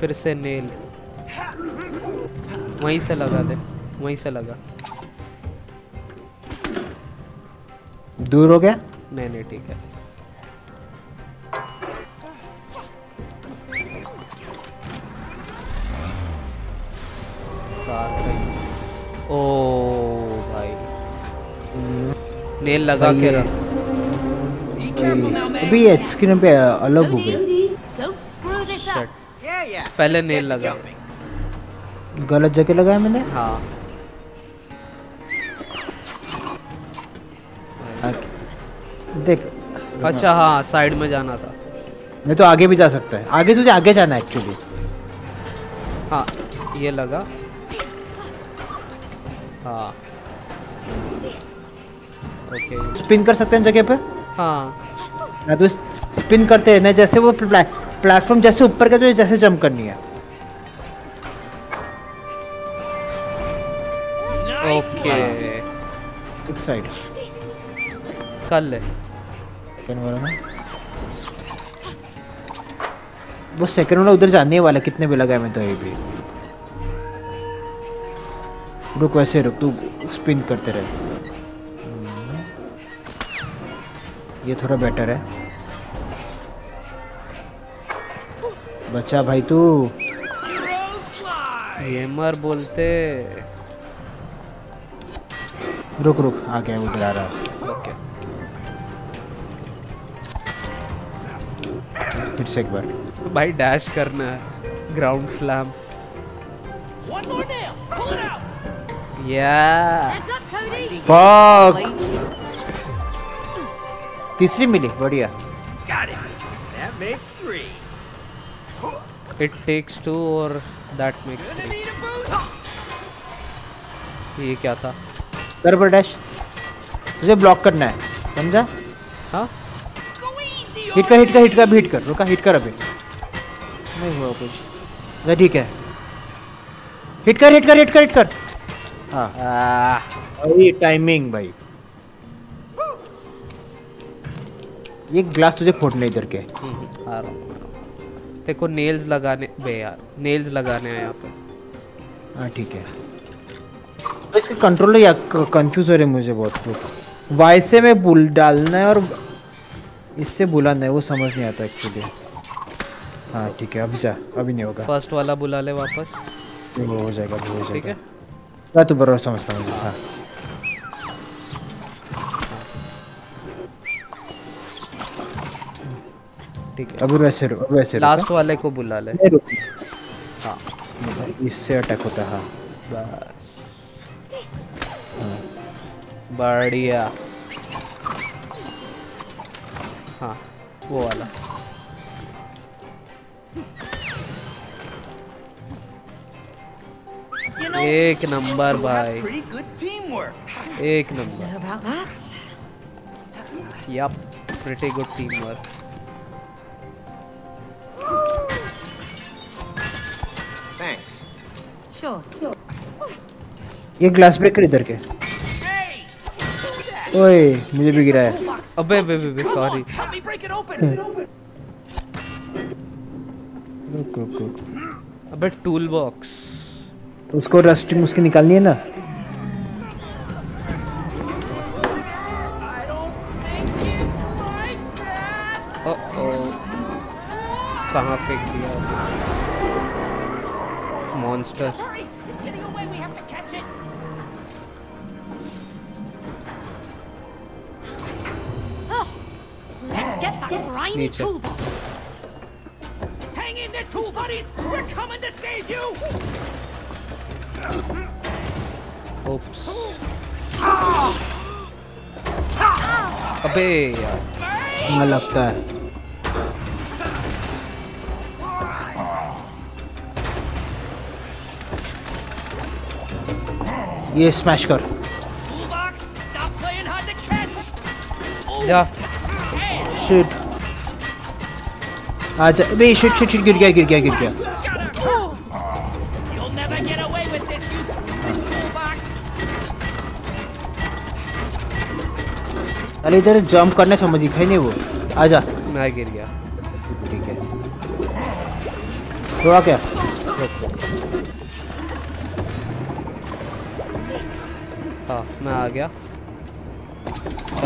फिर से नेल वहीं से लगा दे वहीं से लगा। दूर हो गया? नहीं नहीं ठीक है। ओ भाई। नेल लगा के रख. अभी स्क्रीन पे अलग हो गया। Yeah, yeah. पहले to लगा। गलत जगह लगाया मैंने? हाँ। हाँ, देख। अच्छा हाँ साइड में जाना था। नहीं तो आगे भी जा सकता है। आगे तुझे आगे जाना है एक्चुअली हाँ ये लगा। हाँ। ओके स्पिन कर सकते हैं जगह पे? हाँ। ना तो स्पिन करते हैं ना जैसे वो प्ला, प्लेटफॉर्म जैसे ऊपर का तो जैसे जंप करनी है। ओके। One. साइड कर ले सेकंड वाला ना? वो सेकंड वाला उधर जाने वाला है, कितने भी लगाए मैं तो ये भी। रुक वैसे रुक तू स्पिन करते रहे। ये थोड़ा बेटर है। बच्चा भाई तू। गेमर बोलते। रुक रुक आ गया उधर आ रहा ओके। फिर से एक बार। भाई डैश करना ग्राउंड स्लैम. या तीसरी मिली बढ़िया Got it. That makes three. It takes two और that makes Gonna need a boost. ये क्या था? कर पर डैश तुझे ब्लॉक करना है समझा? हाँ? हिट कर हिट कर हिट कर अभी हिट कर रुका हिट कर अभी। नहीं हुआ कुछ। अच्छा ठीक है। हिट कर हिट कर हिट कर हिट कर। हाँ। भाई टाइमिंग भाई। ये ग्लास तुझे फोड़ने इधर के। हम्म, आ रहा हूँ। तेरे को नेल्स लगाने बे यार नेल्स लगाने हैं यहाँ पे हाँ ठीक है। तो इसके कंट्रोल या कंफ्यूज हो रहे मुझे बहुत कुछ वाई से में बुल डालना है और इससे बुलाना है वो समझ नहीं आता एक्चुअली हाँ ठीक है अभी जा अभी नहीं होगा। फ़र्स्ट वाला बुला ले वापस। वो हो जाएगा वो हो ठीक है। जाएगा। तो बराबर समझता हूँ। हाँ। ठीक है। अभी वैसे रुक वैसे लास्ट वाले को बुला ले। हाँ। इससे अटैक होता है हाँ। बढ़िया। हाँ वो वाला। एक नंबर भाई. एक number? Yup pretty good team work Sure. ये ग्लास ब्रेकर इधर के! ओए मुझे भी गिरा है अबे अबे बे बे सॉरी. रुक रुक रुक अबे टूल बॉक्स उसको रस्टिंग उसकी निकालनी है ना Monster Hurry! It's getting away. We have to catch it. Let's get that grimy Need to- toolbox. Hang in there, tool buddies. We're coming to save you. Oops अबे यार हाँ लगता है ये स्मैश कर। अरे इधर जंप करने समझ ही नहीं वो। आजा मैं गिर गया। ठीक है। थोड़ा क्या? हाँ मैं आ गया।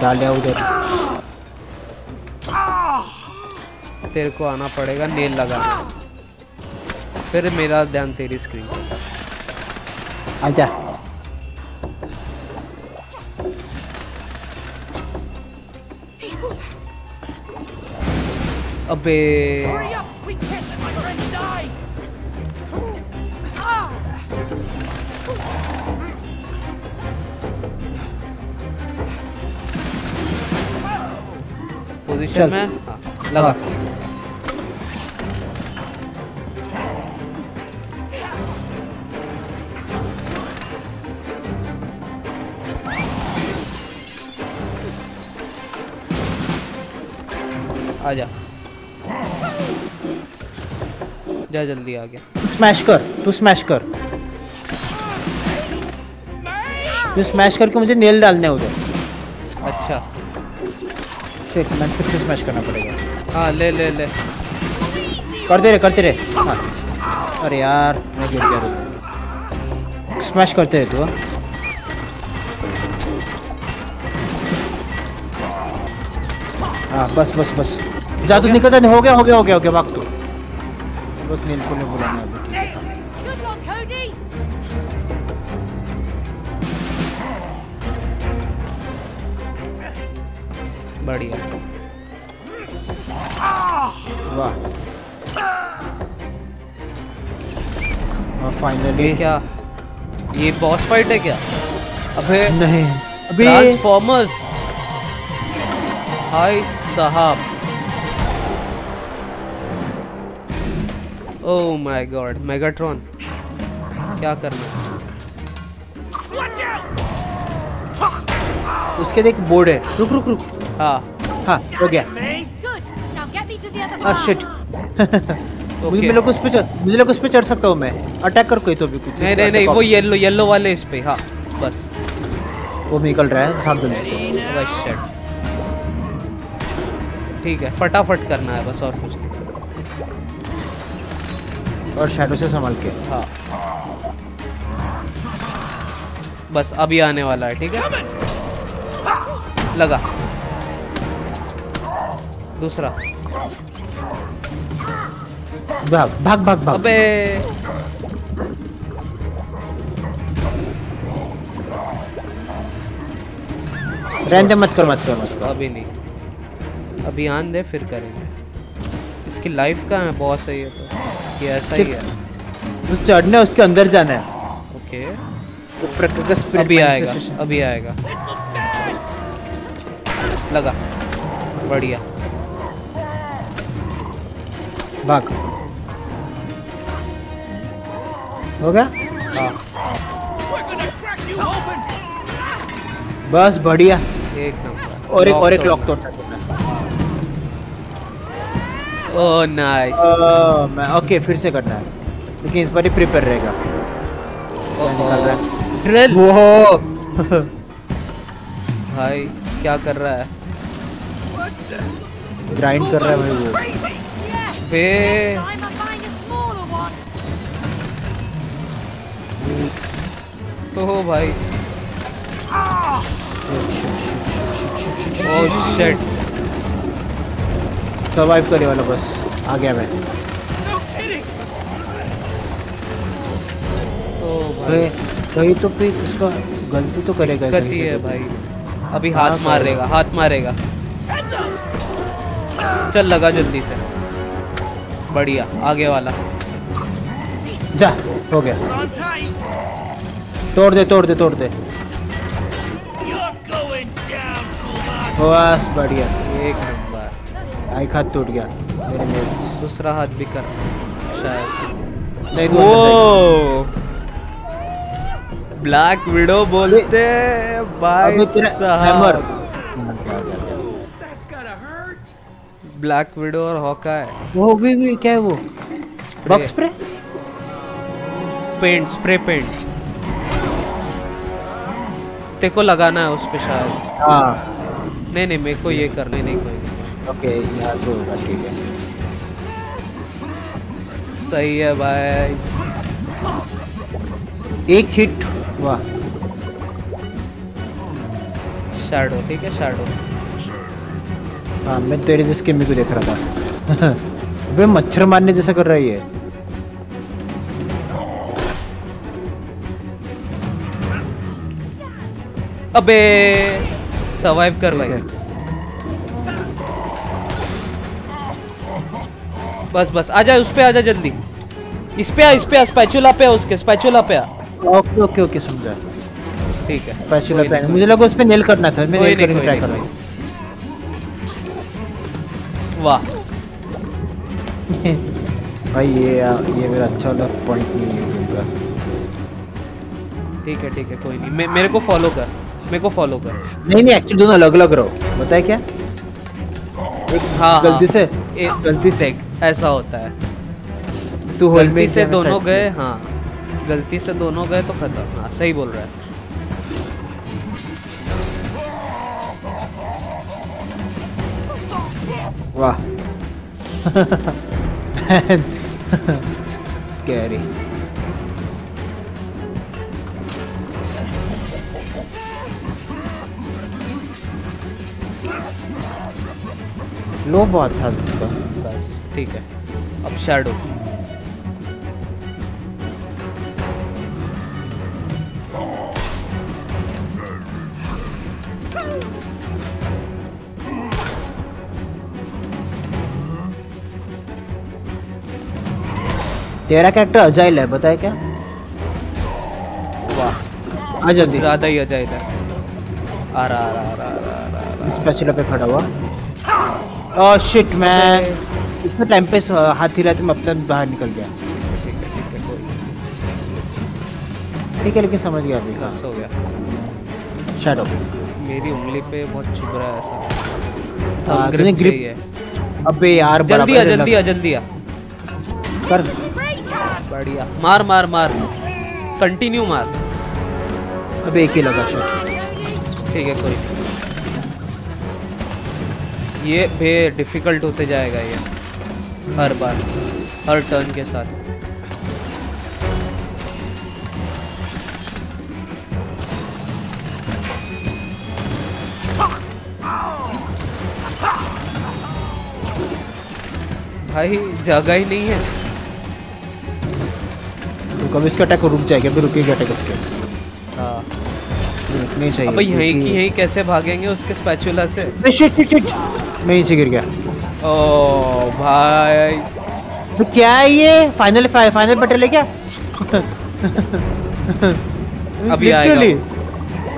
डालिया उधर। तेरे को आना पड़ेगा नेल लगाना। फिर मेरा ध्यान तेरी स्क्रीन पे था। आजा अबे पोजीशन में। हाँ लगा। आजा जा। जल्दी आ गया स्मैश कर तू स्मैश कर। तू स्मैश करके मुझे नेल डालने उधर। अच्छा। शिट मैं फिर से स्मैश करना पड़ेगा। हाँ ले ले ले। करते रहे करते रहे। हाँ। अरे यार मैं गिर गया रुक स्मैश करते रहे तू हाँ। हाँ बस बस बस। जा तू निकल जा हो गया हो गया हो गया हो गया भाग तू। बस नील को नहीं बुलाना अभी बढ़िया। वाह। और फाइनली क्या? ये बॉस फाइट है क्या? अबे नहीं। अभी ट्रांसफॉर्मर्स हाय साहब। ओह माय गॉड मेगाट्रॉन क्या करना है? उसके देख बोर्ड है। रुक रुक रुक। हाँ। हाँ हो गया। Side. शिट मुझे ओके मेरे उस पे चढ़ मुझे लोग उस पे चढ़ सकता हूँ मैं। अटैक कर कोई तो भी कुछ। नहीं नहीं नहीं वो येलो येलो वाले इस पे हाँ बस। वो निकल रहा है भाग. ठीक है फटाफट करना है बस और कुछ और शैडो से संभाल के। हाँ। बस अभी आने वाला है ठीक है? लगा। दूसरा। भाग भाग भाग भाग। अबे। रहने मत कर मत कर मत कर। अभी नहीं। अभी आन दे फिर करेंगे। इसकी लाइफ का है बॉस है तो। ये ऐसा ही है। उस चढ़ना है उसके अंदर जाना है। ओके ऊपर का- का spirit अभी आएगा अभी आएगा। लगा। बढ़िया। भाग। हो गया? हाँ! बस बढ़िया। एक नंबर। और एक और एक लॉक तोड़ना है। ओह नाइस मैं ओके फिर से करना है। लेकिन इस बार ही प्रिपेयर रहेगा। निकल रहा है? ड्रिल वो भाई। क्या कर रहा है? ग्राइंड कर रहा है भाई वो। बे. ओह भाई। ओह शिट सर्वाइव करे वाला बस। आ गया मैं! ओह भाई। भाई तो फिर उसका गलती तो करेगा कहीं ही से है तो। भाई। अभी हाथ मारेगा हाथ मारेगा। चल लगा जल्दी से। बढ़िया आगे वाला। जा हो गया। तोड़ दे तोड़ दे तोड़ दे! बस बढ़िया। एक नंबर। एक हाथ टूट गया। मेरे दूसरा हाथ भी कर। शायद नहीं। ब्लैक विडो बोलते हैं भाई हैमर! ब्लैक विडो और हॉकाय वो भी भी क्या है वो? Box spray paint spray paint तेरे को लगाना है उस पे शायद। हाँ। नहीं नहीं मेरे को ये करने नहीं कोई। ओके यहाँ से होगा ठीक है। सही है भाई। एक हिट वाह शैडो ठीक है शैडो हाँ मैं तेरे जिसके मी को देख रहा था। वे मच्छर मारने जैसा कर रही है। अबे सरवाइव कर भाई। बस बस आजा उस पे आजा जल्दी। इस पे आ इस पे आ स्पैचुला पे आ उसके स्पैचुला पे आ। ओके ओके ओके समझा। ठीक है स्पेशल कोई मुझे लगा उस पे नेल करना था मैं नेल करने ट्राई कर। रहा वाह। भाई ये ये मेरा अच्छा वाला पॉइंट नहीं है ठीक है ठीक है कोई नहीं। मे, मेरे को फॉलो कर मेरे को फॉलो कर। नहीं नहीं एक्चुअली दोनों अलग अलग रहो। बताए क्या? एक हाँ गलती से? एक गलती से? ऐसा होता है। तू होल में से दोनों गए हाँ। गलती से दोनों गए तो खत्म। हाँ सही बोल रहा है। वाह। कैरी। लो बहुत था उसका बस ठीक है। अब शैडो। तेरा कैरेक्टर अजाइल है बताए क्या? वाह। आ जल्दी। ज़्यादा ही अजय इधर आ रहा आ रहा आ रहा आ रहा, स्पेशल पे खड़ा हुआ। ओह शिट मैन इतने टाइम पे हाथ हिला तो मैं अपने बाहर निकल गया। ठीक है है है लेकिन समझ गया अभी। हाँ हो गया। शैडो मेरी उंगली पे बहुत चुभ रहा है ऐसा। हाँ, तूने सही है अबे यार जल्दी आ जल्दी आ जल्दी आ। कर। बढ़िया। मार मार मार। कंटिन्यू मार। अबे एक ही लगा शिट ठीक है कोई ये बे डिफ़िकल्ट होते जाएगा ये। हर बार। हर टर्न के साथ। भाई जगह ही नहीं है। तो कब इसका अटैक रुक जाएगा अभी रुकेगा अटैक इसके हाँ। रुकनी चाहिए अब यहीं की यहीं कैसे भागेंगे उसके स्पैचुला से? शिट शिट शिट मैं नीचे गिर गया। ओ भाई। तो क्या है ये? फाइनल फाइनल बटन है क्या? अभी आएगा।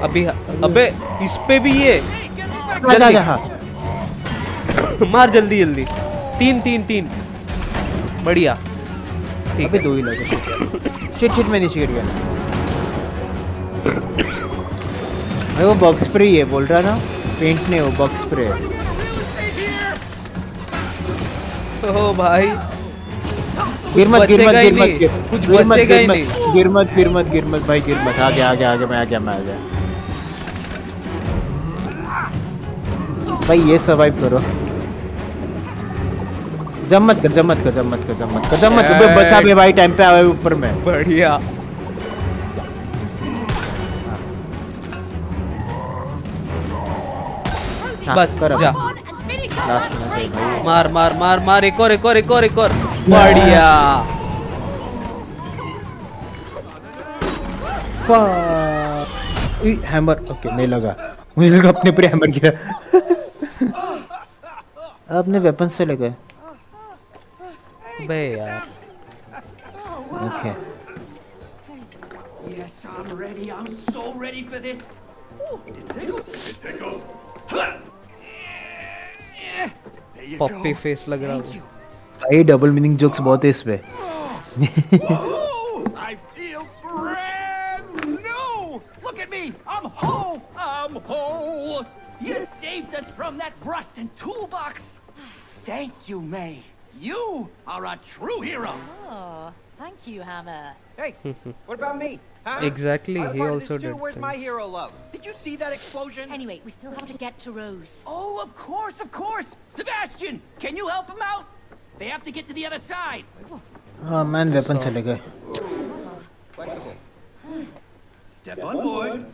अभी अबे इस पे भी ये। आजा आजा हाँ। मार जल्दी जल्दी। तीन तीन तीन। बढ़िया। ठीक है। दो ही लगे। शिट शिट मैं नीचे गिर गया। भाई वो बॉक्स स्प्रे ही है बोल रहा ना? पेंट नहीं वो बॉक्स स्प्रे है। ओ भाई। गिर मत गिर मत गिर मत कुछ गिर मत गिर मत गिर मत गिर मत गिर मत भाई गिर मत। आ गया आ गया आ गया मैं आ गया मैं आ गया भाई ये सर्वाइव करो। जम मत कर जम मत कर जम मत कर जम मत कर जम मत कर। बचा बे भाई टाइम पे आवे ऊपर में। बढ़िया। हाँ, बस, कर जा। लास्ट में भाई मार मार मार मार एक और एक और एक और एक और। बढ़िया। हैमर ओके नहीं लगा। मुझे लगा अपने पर हैमर गिरा। अपने वेपन से लगे बे यार okay Yes, I'm ready. I'm so ready for this. Ooh, it tickles. It tickles. There you Poppy go. Face लग रहा Thank है you. भाई डबल मीनिंग जोक्स बहुत है इसमें Ooh, I feel brand new. Look at me. I'm whole. I'm whole. You saved us from that rusted toolbox. Thank you, May. You are a true hero. Oh, thank you, Hammer. Hey, what about me? Huh? Exactly, he also did. Where's my hero love? Did you see that explosion? Anyway, we still have to get to Rose. Oh, of course, of course. Sebastian, can you help him out? They have to get to the other side. Oh man, weapon chale gaye. Flexible. Step on board.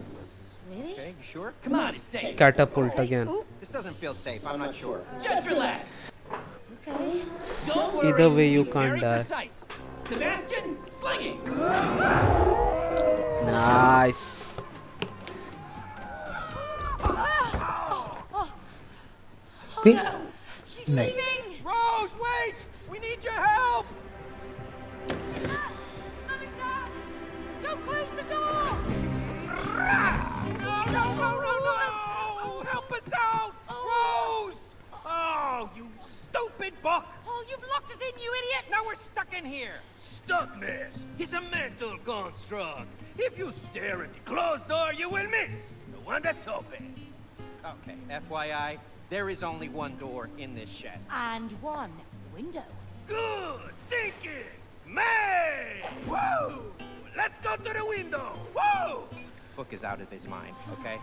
Really? Okay, you sure? Come on, it's safe. Catapult again. This doesn't feel safe. I'm not sure. Just relax. Okay. Either way, you can't die. Sebastian, slinging. Nice. Oh, no. She's no. leaving. Rose, wait! We need your help. Close the door. No, no, no, no, no! Help us out! In, you idiots. Now we're stuck in here. Stuckness is a mental construct. If you stare at the closed door, you will miss the one that's open. Okay, FYI, there is only one door in this shed. And one window. Good thinking, man! Woo! Let's go to the window. Woo! Book is out of his mind, okay?